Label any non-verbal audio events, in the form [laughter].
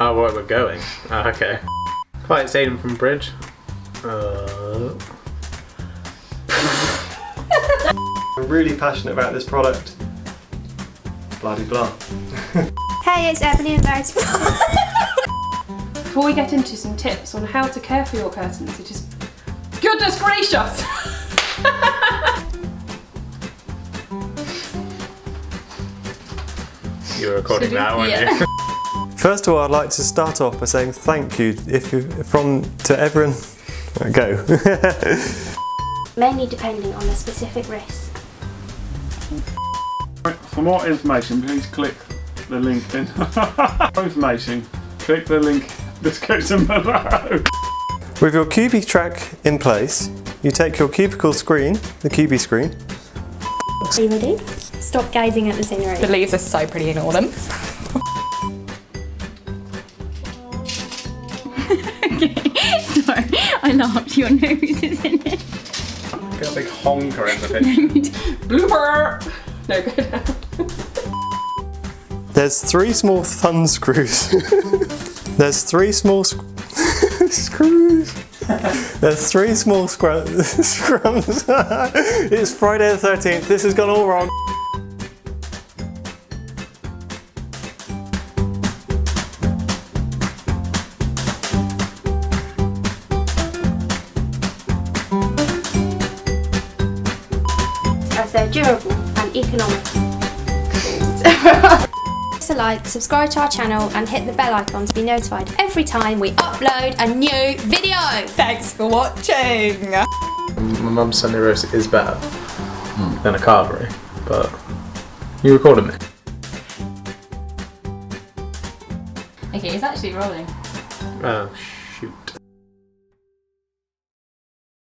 Oh, where we're going. Oh, okay. Quite Aiden from Bridge. Uh, [laughs] I'm really passionate about this product. Bloody de blah. [laughs] Hey, it's Ebony and Verity. Before we get into some tips on how to care for your curtains, it is goodness gracious! You're recording Should that, weren't yeah. you? [laughs] First of all, I'd like to start off by saying thank you if you from to everyone. Go. [laughs] Mainly depending on the specific risk. For more information, please click the link in. [laughs] For more information, click the link description below. With your QB track in place, you take your cubicle screen, the QB screen, Are you ready? Stop gazing at the scenery. The leaves are so pretty in autumn. I laughed. Your nose is in it. Got a big honker in the [laughs] picture. Blooper! No, go down. There's three small thumb screws. [laughs] There's three small sc- [laughs] screws. There's three small scru- scrums. it's Friday the 13th. This has gone all wrong. They're durable and economical. Press a like, subscribe to our channel and hit the bell icon to be notified every time we upload a new video. Thanks for watching! My mum's Sunday roast is better than a carvery, but you recorded me. Okay, it's actually rolling. Oh,